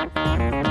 Música